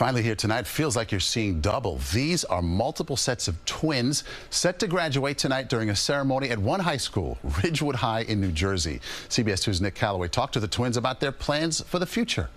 Finally here tonight, feels like you're seeing double. These are multiple sets of twins set to graduate tonight during a ceremony at one high school, Ridgewood High in New Jersey. CBS 2's Nick Caloway talked to the twins about their plans for the future.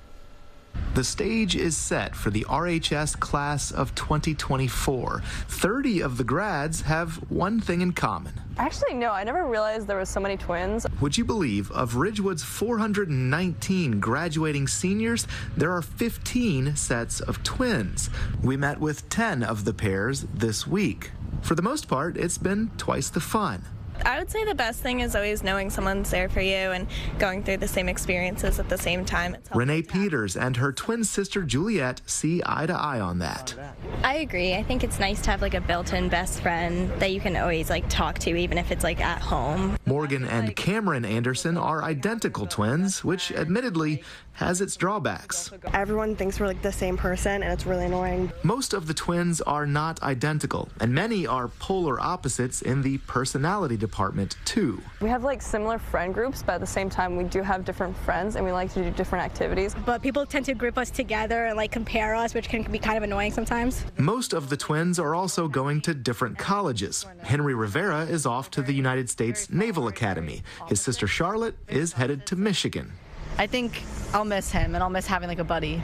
The stage is set for the RHS class of 2024. 30 of the grads have one thing in common. Actually, no, I never realized there was so many twins. Would you believe of Ridgewood's 419 graduating seniors, there are 15 sets of twins. We met with 10 of the pairs this week. For the most part, it's been twice the fun. I would say the best thing is always knowing someone's there for you and going through the same experiences at the same time. Renee Peters and her twin sister Juliet see eye to eye on that. I agree. I think it's nice to have like a built-in best friend that you can always like talk to even if it's like at home. Morgan and Cameron Anderson are identical twins, which admittedly has its drawbacks. Everyone thinks we're like the same person and it's really annoying. Most of the twins are not identical, and many are polar opposites in the personality department too. We have like similar friend groups, but at the same time we do have different friends and we like to do different activities. But people tend to group us together and like compare us, which can be kind of annoying sometimes. Most of the twins are also going to different colleges. Henry Rivera is off to the United States Naval Academy. His sister Charlotte is headed to Michigan. I think I'll miss him and I'll miss having like a buddy.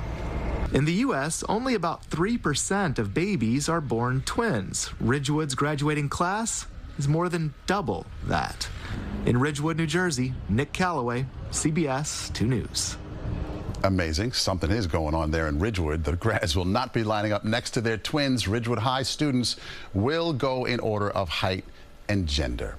In the U.S., only about 3% of babies are born twins. Ridgewood's graduating class is more than double that. In Ridgewood, New Jersey, Nick Caloway, CBS 2 News. Amazing. Something is going on there in Ridgewood. The grads will not be lining up next to their twins. Ridgewood High students will go in order of height and gender.